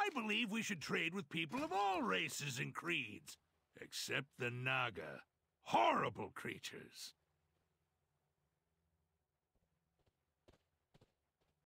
I believe we should trade with people of all races and creeds. Except the Naga. Horrible creatures.